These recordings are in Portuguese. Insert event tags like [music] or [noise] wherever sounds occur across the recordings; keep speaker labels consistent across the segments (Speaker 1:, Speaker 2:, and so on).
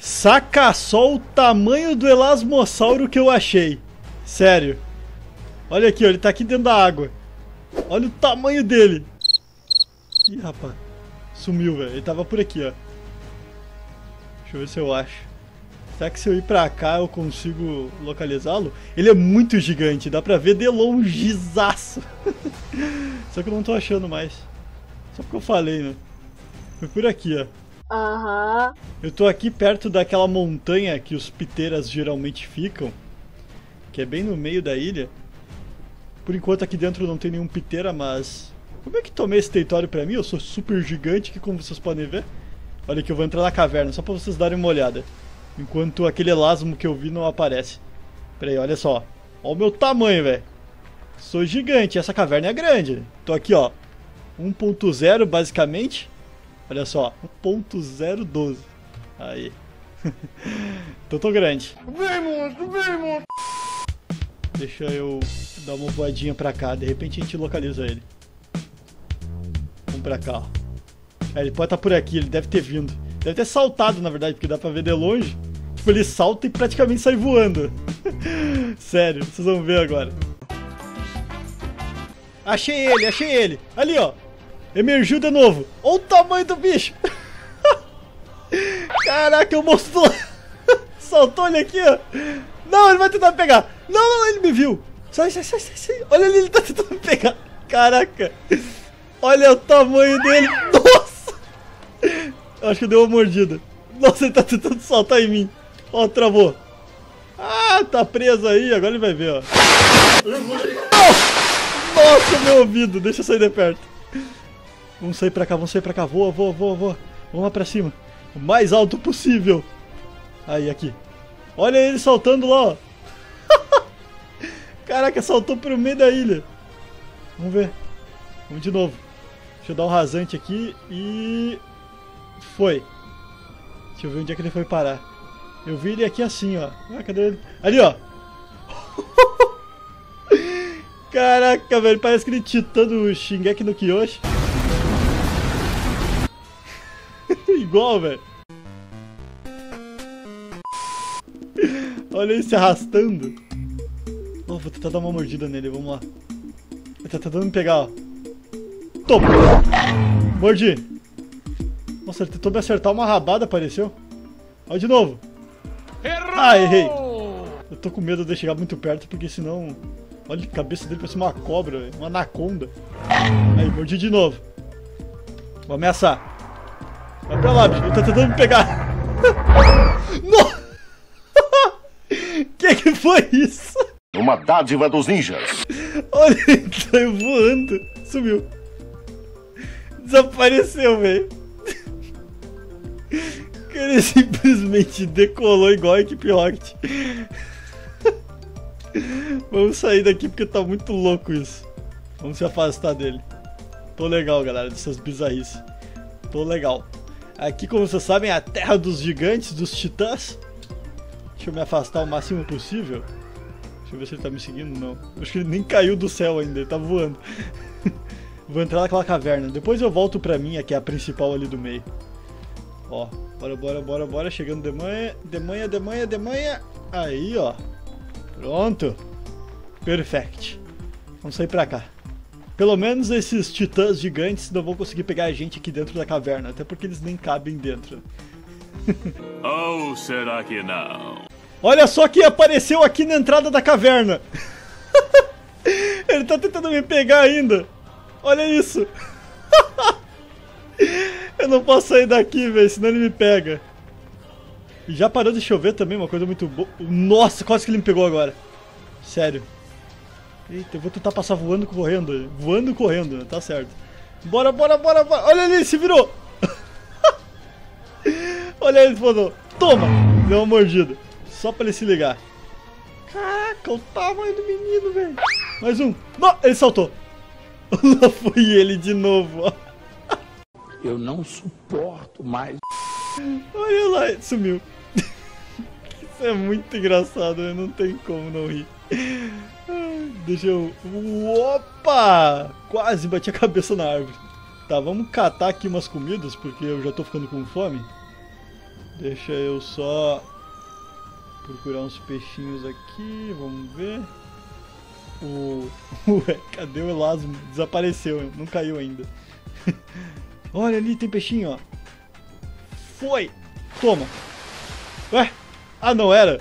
Speaker 1: Saca só o tamanho do elasmossauro que eu achei. Sério. Olha aqui, ó, ele tá aqui dentro da água. Olha o tamanho dele. Ih, rapaz. Sumiu, velho. Ele tava por aqui, ó. Deixa eu ver se eu acho. Será que se eu ir pra cá eu consigo localizá-lo? Ele é muito gigante, dá pra ver de longezaço. [laughs] Só que eu não tô achando mais. Só porque eu falei, né? Foi por aqui, ó.
Speaker 2: Aham.
Speaker 1: Eu tô aqui perto daquela montanha que os piteiras geralmente ficam, que é bem no meio da ilha. Por enquanto aqui dentro não tem nenhum piteira, mas... Como é que tomei esse território pra mim? Eu sou super gigante, que como vocês podem ver. Olha aqui, eu vou entrar na caverna, só pra vocês darem uma olhada. Enquanto aquele elasmo que eu vi não aparece. Pera aí, olha só. Olha o meu tamanho, velho. Sou gigante, essa caverna é grande. Tô aqui, ó. 1.0 basicamente. Olha só, 1.012. Aí. [laughs] então tô grande.
Speaker 3: Vem, monstro, vem, monstro.
Speaker 1: Deixa eu dar uma voadinha pra cá, de repente a gente localiza ele. Vamos pra cá, ó. É, ele pode estar tá por aqui, ele deve ter vindo. Deve ter saltado, na verdade, porque dá pra ver de longe. Tipo, ele salta e praticamente sai voando. [laughs] Sério, vocês vão ver agora. Achei ele, achei ele. Ali, ó. Emergiu de novo. Olha o tamanho do bicho. [laughs] Caraca, o monstro [laughs] saltou ele aqui, ó. Não, ele vai tentar pegar. Não, não, ele me viu. Sai, sai, sai, sai. Olha ali, ele tá tentando [laughs] pegar. Caraca. Olha o tamanho dele. Nossa. Acho que deu uma mordida. Nossa, ele tá tentando saltar em mim. Ó, travou. Ah, tá preso aí. Agora ele vai ver, ó. Nossa, meu ouvido. Deixa eu sair de perto. Vamos sair pra cá, vamos sair pra cá. Voa, voa, voa, voa. Vamos lá pra cima. O mais alto possível. Aí, aqui. Olha ele saltando lá, ó. [laughs] Caraca, saltou pro meio da ilha. Vamos ver. Vamos de novo. Deixa eu dar um rasante aqui e... Foi. Deixa eu ver onde é que ele foi parar. Eu vi ele aqui assim, ó. Ah, cadê ele? Ali, ó. [laughs] Caraca, velho. Parece que ele titando o Shingeki no Kyoshi. Igual, velho. Olha ele se arrastando. Oh, vou tentar dar uma mordida nele, vamos lá. Ele tá tentando me pegar, ó. Toma! Mordi! Nossa, ele tentou me acertar uma rabada, apareceu. Olha de novo.
Speaker 3: Errou!
Speaker 1: Ah, errei. Eu tô com medo de chegar muito perto, porque senão... Olha a cabeça dele parece uma cobra, uma anaconda. Aí, mordi de novo. Vou ameaçar. Vai pra lá, bicho. Ele tá tentando me pegar. [laughs] Nossa! que que foi isso?
Speaker 4: Uma dádiva dos ninjas.
Speaker 1: Olha, ele saiu voando. Sumiu. Desapareceu, velho. Ele simplesmente decolou igual a equipe Rocket. Vamos sair daqui porque tá muito louco isso. Vamos se afastar dele. Tô legal, galera, dessas bizarrices. Tô legal. Aqui, como vocês sabem, é a terra dos gigantes, dos titãs. Deixa eu me afastar o máximo possível. Deixa eu ver se ele tá me seguindo. Não. Acho que ele nem caiu do céu ainda, ele tá voando. [laughs] Vou entrar naquela caverna. Depois eu volto pra minha, que é a principal ali do meio. Ó, bora, bora, bora, bora. Chegando de manhã, de manhã, de manhã, de manhã. Aí, ó. Pronto. Perfect. Vamos sair pra cá. Pelo menos esses titãs gigantes não vão conseguir pegar a gente aqui dentro da caverna. Até porque eles nem cabem dentro. [laughs]
Speaker 5: Ou será que não?
Speaker 1: Olha só quem apareceu aqui na entrada da caverna. [laughs] Ele tá tentando me pegar ainda. Olha isso. [laughs] Eu não posso sair daqui, velho, senão ele me pega. E já parou de chover também, uma coisa muito boa. Nossa, quase que ele me pegou agora. Sério. Eita, eu vou tentar passar voando correndo. Voando correndo, tá certo. Bora, bora, bora, bora. Olha ele, se virou. [laughs] Olha ele, falou. Toma! Deu uma mordida. Só pra ele se ligar. Caraca, o tamanho do menino, velho. Mais um. Não, ele saltou. [laughs] Lá foi ele de novo, ó. [laughs]
Speaker 6: Eu não suporto mais.
Speaker 1: Olha lá, sumiu. Isso é muito engraçado, né? Não tem como não rir. Deixa eu... Opa! Quase bati a cabeça na árvore. Tá, vamos catar aqui umas comidas, porque eu já tô ficando com fome. Deixa eu só procurar uns peixinhos aqui, vamos ver. O. [laughs] Ué, cadê o Elasmo? Desapareceu, não caiu ainda. [laughs] Olha ali, tem peixinho, ó. Foi! Toma! Ué? Ah, não era?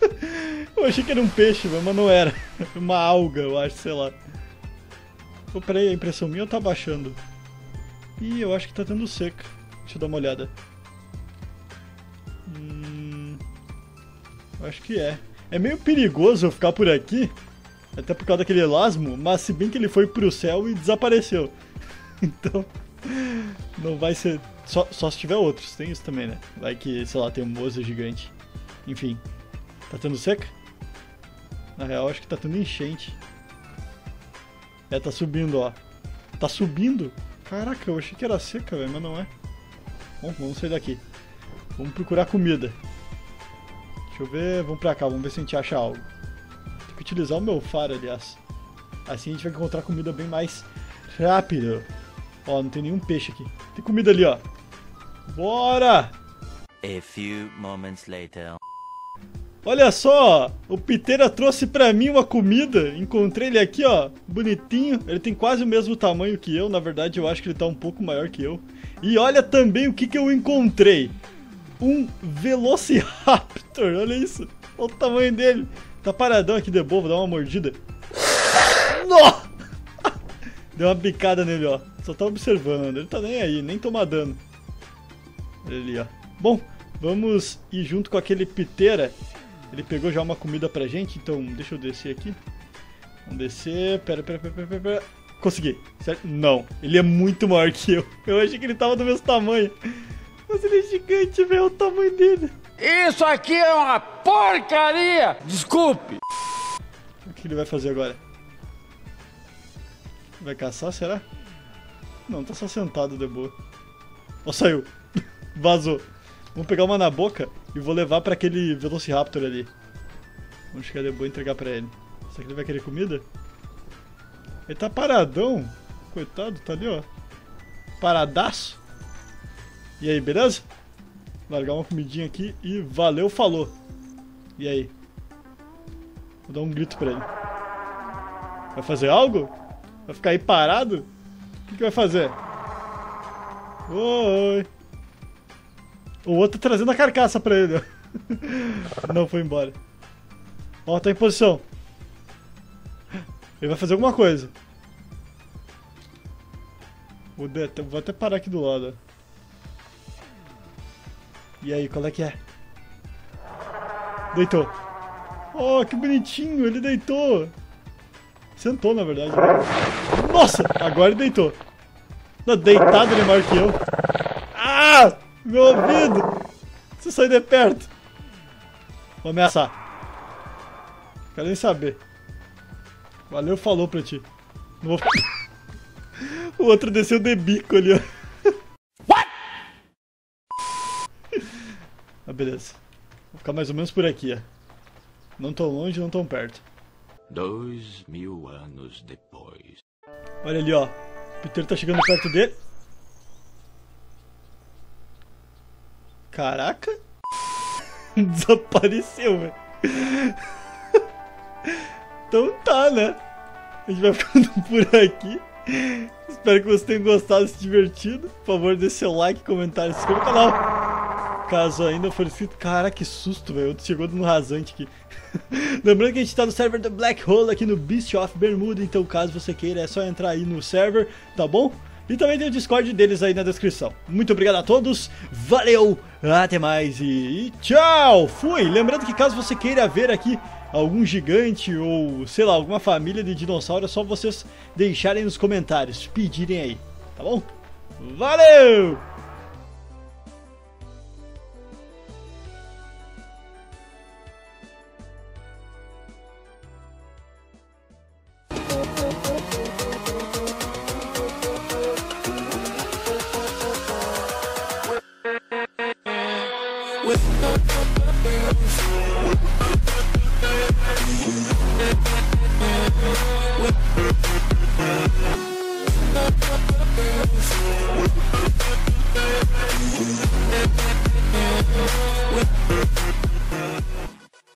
Speaker 1: [laughs] eu achei que era um peixe, mas não era. [laughs] Uma alga, eu acho, sei lá. Pô, peraí, a impressão minha tá baixando. Ih, eu acho que tá tendo seca. Deixa eu dar uma olhada. Hum, acho que é. É meio perigoso eu ficar por aqui, até por causa daquele elasmo, mas se bem que ele foi pro céu e desapareceu. [laughs] então, não vai ser... Só, só se tiver outros, tem isso também, né? Vai que, sei lá, tem um moça gigante. Enfim. Tá tendo seca? Na real, acho que tá tendo enchente. É, tá subindo, ó. Tá subindo? Caraca, eu achei que era seca, velho, mas não é. Bom, vamos sair daqui. Vamos procurar comida. Deixa eu ver, vamos pra cá, vamos ver se a gente acha algo. Tem que utilizar o meu faro, aliás. Assim a gente vai encontrar comida bem mais rápido. Ó, não tem nenhum peixe aqui. Tem comida ali, ó. Bora!
Speaker 2: A few moments later.
Speaker 1: Olha só, o Piteira trouxe pra mim uma comida. Encontrei ele aqui, ó, bonitinho. Ele tem quase o mesmo tamanho que eu. Na verdade, eu acho que ele tá um pouco maior que eu. E olha também o que, que eu encontrei. Um Velociraptor, [laughs] olha isso. Olha o tamanho dele. Tá paradão aqui de boa, vou dar uma mordida. [laughs] Nossa! [laughs] Deu uma bicada nele, ó. Só tá observando, ele tá nem aí, nem toma dano. Olha ali, ó. Bom, vamos ir junto com aquele Piteira. Ele pegou já uma comida pra gente, então deixa eu descer aqui. Vamos descer. Pera, pera, pera, pera, pera. Consegui. Certo? Não. Ele é muito maior que eu. Eu achei que ele tava do mesmo tamanho. Mas ele é gigante, velho. O tamanho dele.
Speaker 6: Isso aqui é uma porcaria! Desculpe!
Speaker 1: O que ele vai fazer agora? Vai caçar, será? Não, tá só sentado de boa. Ó, saiu. [laughs] Vazou. Vamos pegar uma na boca e vou levar pra aquele Velociraptor ali. Vamos chegar de boa e entregar pra ele. Será que ele vai querer comida? Ele tá paradão. Coitado, tá ali, ó. Paradaço. E aí, beleza? Largar uma comidinha aqui e valeu, falou. E aí? Vou dar um grito pra ele. Vai fazer algo? Vai ficar aí parado? O que, que vai fazer? Oi! O outro trazendo a carcaça pra ele. [laughs] Não foi embora. Ó, tá em posição. Ele vai fazer alguma coisa. Vou, vou até parar aqui do lado. E aí, qual é que é? Deitou. Oh, que bonitinho, ele deitou. Sentou, na verdade. Nossa, agora ele deitou. Deitado ele é maior que eu. Ah! Meu ouvido! Você sai de perto. Vou ameaçar. Quero nem saber. Valeu, falou pra ti. Não vou... [laughs] o outro desceu de bico ali, ó. What? ah, beleza. Vou ficar mais ou menos por aqui, ó. Não tão longe, não tão perto.
Speaker 6: Dois mil anos depois.
Speaker 1: Olha ali, ó. O Peter tá chegando perto dele. Caraca. [laughs] Desapareceu, velho. então tá, né? A gente vai ficando [laughs] por aqui. Espero que vocês tenham gostado, se divertido. Por favor, deixe seu like, comentário, se inscreva no canal. Caso ainda for inscrito. Cara, que susto, velho. Chegou no rasante aqui. [laughs] Lembrando que a gente tá no server do Black Hole aqui no Beast of Bermuda. Então, caso você queira, é só entrar aí no server, tá bom? E também tem o Discord deles aí na descrição. Muito obrigado a todos, valeu, até mais e tchau! Fui! Lembrando que caso você queira ver aqui algum gigante ou, sei lá, alguma família de dinossauro, é só vocês deixarem nos comentários, pedirem aí, tá bom? Valeu!
Speaker 7: We'll